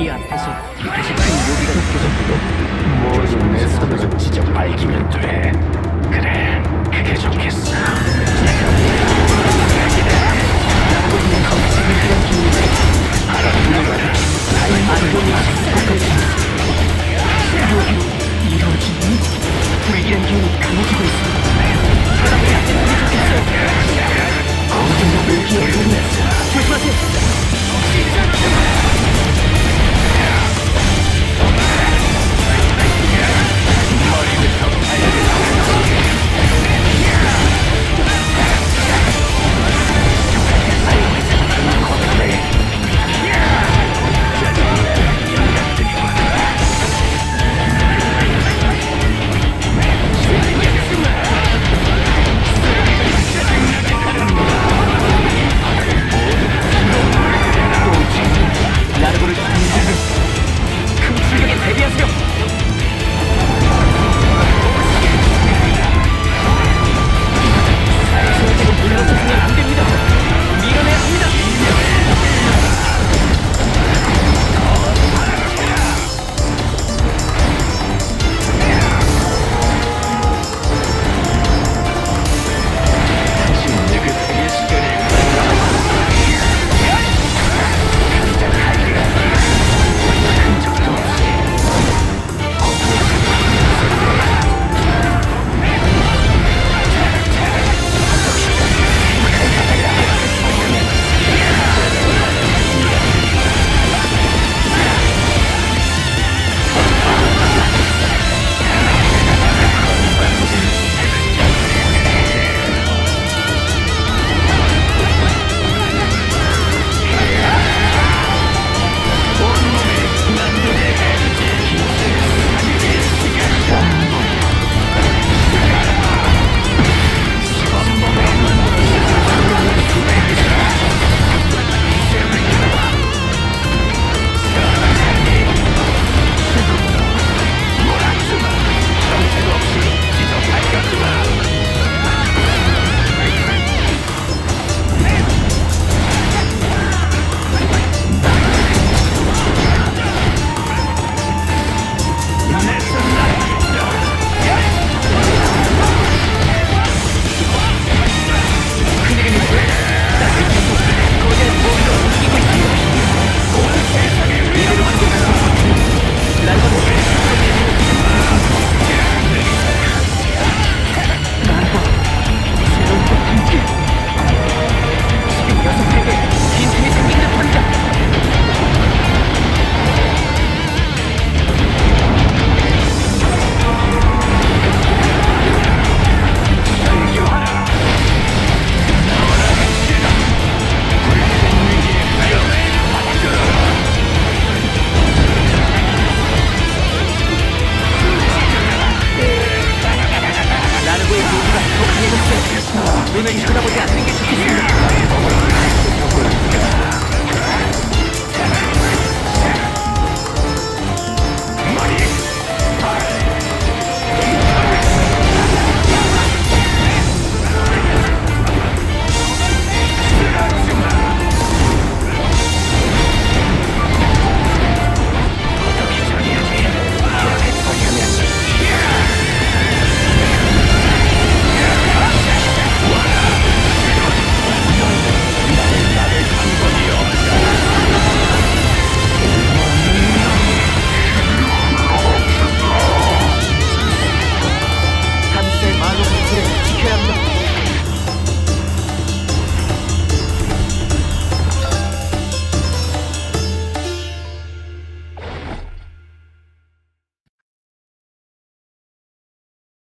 이 앞에서 다시 큰 요기가 느껴졌고 모든 내 손으로 찢어 밝히면 돼. 그래, 그게 좋겠어. i think it's here!